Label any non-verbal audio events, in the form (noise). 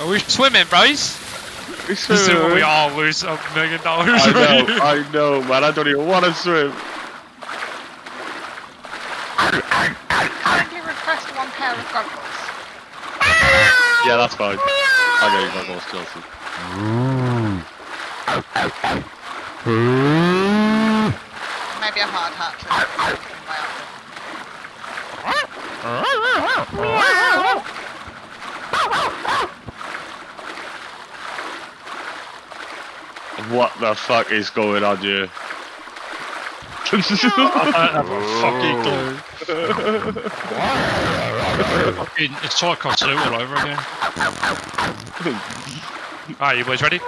Are we swimming, bros? We This is what we all lose a million dollars. I right? know, (laughs) I know, man. I don't even want to swim. Currently request one pair of goggles. Yeah, that's fine. I know you goggles, Chelsea. Maybe a hard hat (laughs) What the fuck is going on here? (laughs) I don't have a fucking clue. Fucking- it's Tarkov 2 all over again. (laughs) Alright, you boys ready?